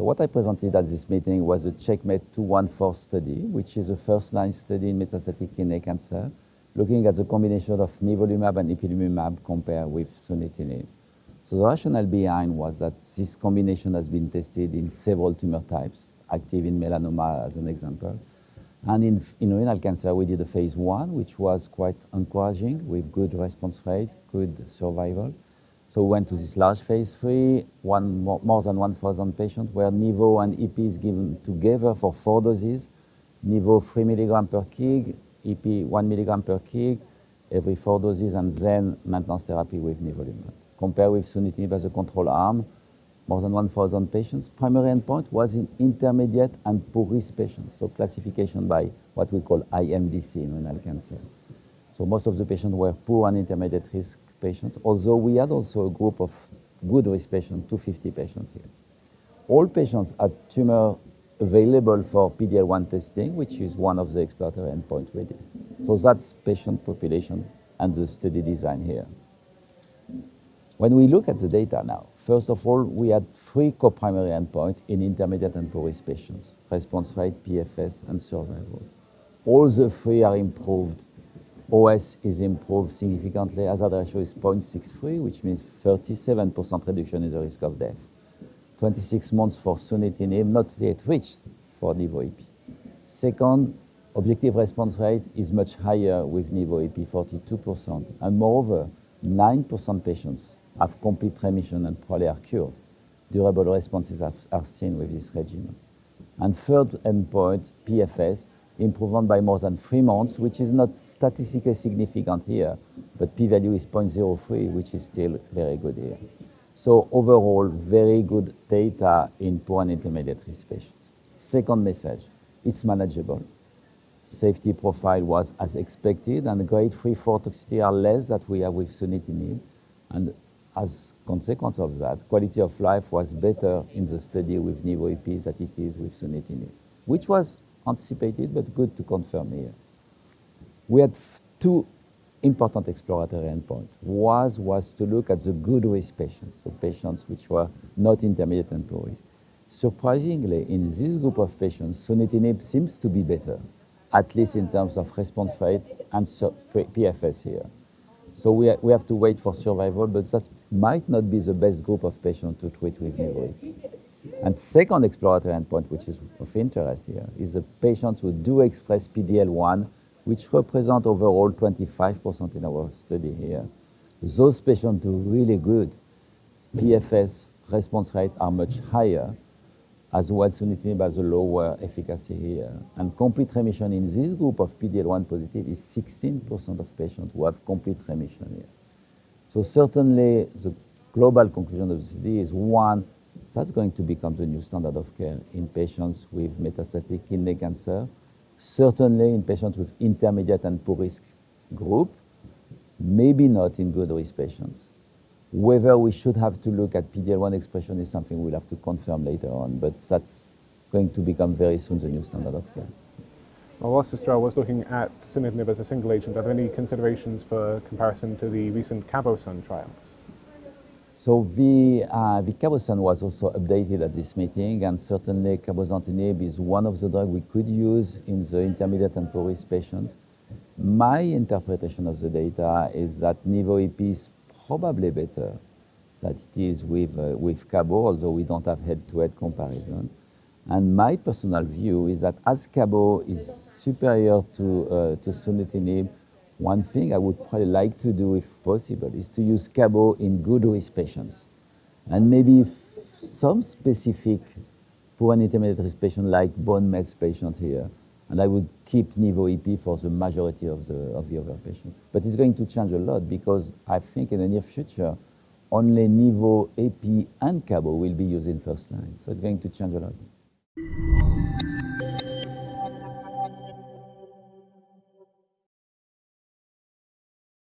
So what I presented at this meeting was a CheckMate 214 study, which is a first-line study in metastatic kidney cancer, looking at the combination of nivolumab and ipilimumab compared with sunitinib. So the rationale behind was that this combination has been tested in several tumor types, active in melanoma as an example. And in, in renal cancer, we did a phase one, which was quite encouraging with good response rate, good survival. So we went to this large phase three, one more, more than 1,000 patients, where Nivo and Ipi is given together for four doses. Nivo 3 milligram per kg, Ipi 1 milligram per kg, every four doses, and then maintenance therapy with nivolumab. Compared with sunitinib as a control arm, more than 1,000 patients. Primary endpoint was in intermediate and poor risk patients, so classification by what we call IMDC in renal cancer. So most of the patients were poor and intermediate risk patients, although we had also a group of good risk patients, 250 patients here. All patients had tumor available for PD-L1 testing, which is one of the exploratory endpoints we did. So that's patient population and the study design here. When we look at the data now, first of all, we had three co-primary endpoints in intermediate and poor risk patients, response rate, PFS, and survival. All the three are improved. OS is improved significantly. Hazard ratio is 0.63, which means 37% reduction in the risk of death. 26 months for sunitinib, not yet reached for nivo-ipi. Second, objective response rate is much higher with nivo-ipi, 42%, and moreover, 9% patients have complete remission and probably are cured. Durable responses are seen with this regimen. And third endpoint, PFS, improvement by more than three months, which is not statistically significant here, but p-value is 0.03, which is still very good here. So overall, very good data in poor and intermediate risk patients. Second message, it's manageable. Safety profile was as expected, and grade 3 4 toxicity are less that we have with sunitinib. And as consequence of that, quality of life was better in the study with nivo-ipi than it is with sunitinib, which was anticipated, but good to confirm here. We had two important exploratory endpoints. Was was to look at the good risk patients, so patients which were not intermediate and poor risk. Surprisingly, in this group of patients, sunitinib seems to be better, at least in terms of response rate and PFS here. So we, we have to wait for survival, but that might not be the best group of patients to treat with nivo And second exploratory endpoint, which is of interest here, is the patients who do express PD-L1 which represent overall 25% in our study here. Those patients do really good. PFS response rate are much higher, as well sunitinib has a lower efficacy here. And complete remission in this group of PD-L1 positive is 16% of patients who have complete remission here. So certainly the global conclusion of the study is one, that's going to become the new standard of care in patients with metastatic kidney cancer certainly in patients with intermediate and poor risk group, maybe not in good risk patients. Whether we should have to look at PD-L1 expression is something we'll have to confirm later on, but that's going to become very soon the new standard of care. Well, whilst Astra was looking at sunitinib as a single agent, are there any considerations for comparison to the recent CABOSUN trials? So the, uh, the CABOSUN was also updated at this meeting, and certainly cabozantinib is one of the drugs we could use in the intermediate and poor risk patients. My interpretation of the data is that nivo-ipi is probably better than it is with, uh, with Cabo, although we don't have head-to-head -head comparison. And my personal view is that as Cabo is superior to, uh, to sunitinib, one thing I would probably like to do, if possible, is to use Cabo in good risk patients. And maybe some specific poor and intermediate risk patients like bone mets patients here. And I would keep Nivo Ipi for the majority of the, of the other patients. But it's going to change a lot because I think in the near future, only Nivo, Ipi, and Cabo will be used in first line. So it's going to change a lot.